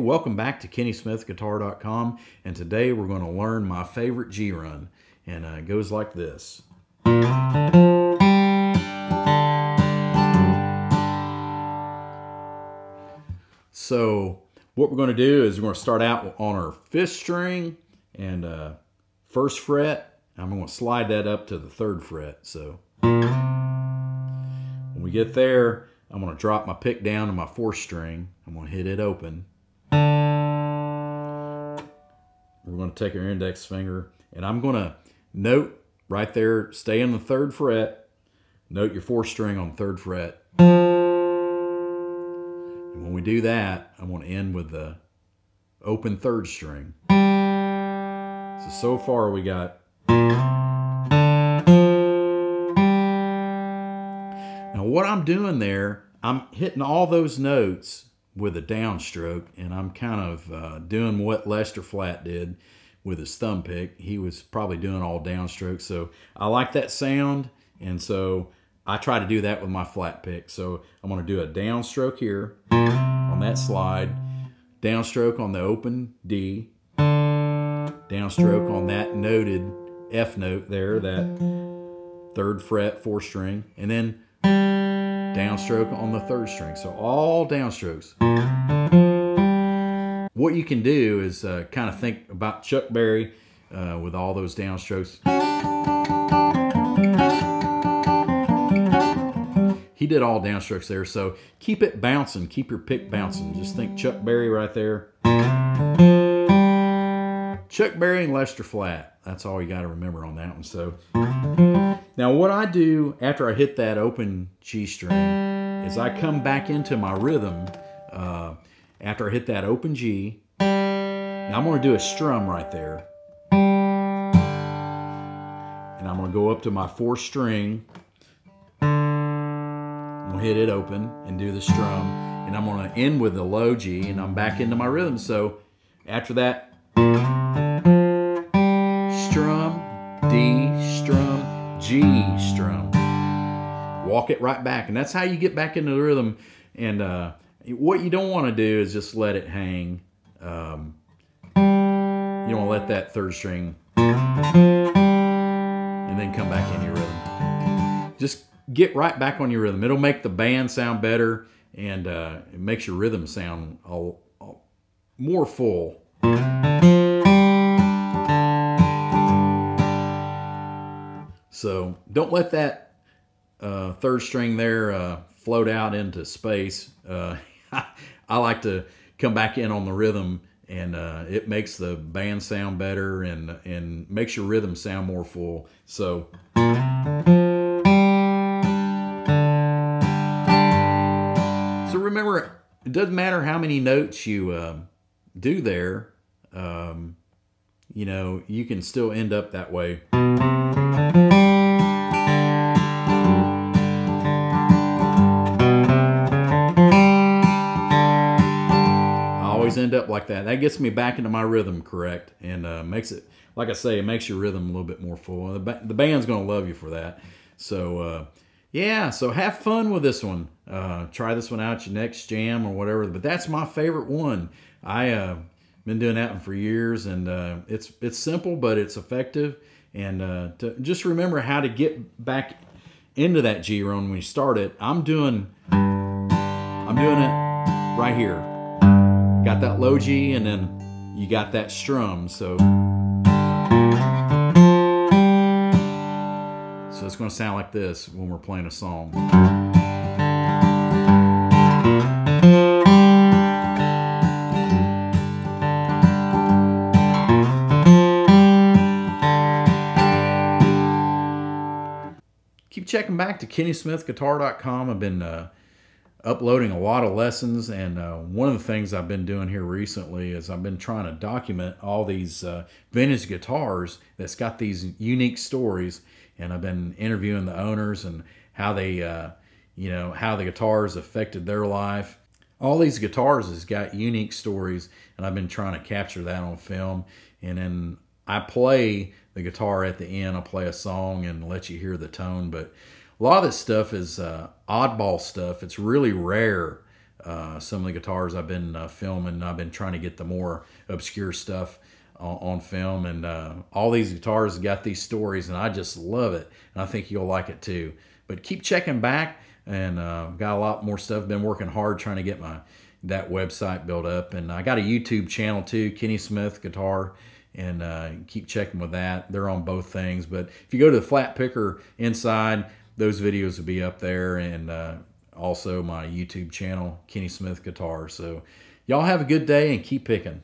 welcome back to KennySmithGuitar.com, and today we're going to learn my favorite G run, and uh, it goes like this. So what we're going to do is we're going to start out on our fifth string and uh, first fret. I'm going to slide that up to the third fret. So when we get there, I'm going to drop my pick down to my fourth string. I'm going to hit it open. We're going to take our index finger and I'm going to note right there, stay in the third fret, note your fourth string on third fret. And when we do that, I'm going to end with the open third string. So, so far we got. Now what I'm doing there, I'm hitting all those notes with a downstroke and I'm kind of uh, doing what Lester Flatt did with his thumb pick. He was probably doing all downstrokes. So I like that sound. And so I try to do that with my flat pick. So I'm going to do a downstroke here on that slide, downstroke on the open D, downstroke on that noted F note there, that third fret, four string, and then downstroke on the third string. So all downstrokes. What you can do is uh, kind of think about Chuck Berry uh, with all those downstrokes. He did all downstrokes there, so keep it bouncing. Keep your pick bouncing. Just think Chuck Berry right there. Chuck Berry and Lester Flatt. That's all you got to remember on that one. So now what I do after I hit that open G string is I come back into my rhythm uh, after I hit that open G. Now I'm going to do a strum right there. And I'm going to go up to my fourth string. I'm going to hit it open and do the strum. And I'm going to end with the low G and I'm back into my rhythm. So after that, G, strum. Walk it right back. And that's how you get back into the rhythm. And uh, what you don't want to do is just let it hang. Um, you don't want to let that third string and then come back in your rhythm. Just get right back on your rhythm. It'll make the band sound better and uh, it makes your rhythm sound all, all more full. So don't let that uh, third string there uh, float out into space. Uh, I like to come back in on the rhythm and uh, it makes the band sound better and and makes your rhythm sound more full. So. So remember, it doesn't matter how many notes you uh, do there. Um, you know, you can still end up that way. End up like that. That gets me back into my rhythm correct and uh, makes it, like I say, it makes your rhythm a little bit more full. The, ba the band's going to love you for that. So, uh, yeah, so have fun with this one. Uh, try this one out your next jam or whatever. But that's my favorite one. I uh, been doing that one for years, and uh, it's it's simple, but it's effective. And uh, to just remember how to get back into that G run when you start it. I'm doing I'm doing it right here got that low G and then you got that strum. So, so it's going to sound like this when we're playing a song. Keep checking back to KennySmithGuitar.com. I've been uh, uploading a lot of lessons and uh, one of the things i've been doing here recently is i've been trying to document all these uh, vintage guitars that's got these unique stories and i've been interviewing the owners and how they uh, you know how the guitars affected their life. All these guitars has got unique stories and i've been trying to capture that on film. And then i play the guitar at the end. I play a song and let you hear the tone but a lot of this stuff is uh, oddball stuff. It's really rare. uh, some of the guitars I've been uh, filming. I've been trying to get the more obscure stuff on, on film, and uh, all these guitars got these stories, and I just love it. And I think you'll like it too. But keep checking back, and uh, got a lot more stuff. Been working hard trying to get my that website built up, and I got a YouTube channel too, Kenny Smith Guitar and uh, keep checking with that. They're on both things. But if you go to the Flat Picker Inside, those videos will be up there, and uh, also my YouTube channel, Kenny Smith Guitar. So y'all have a good day and keep picking.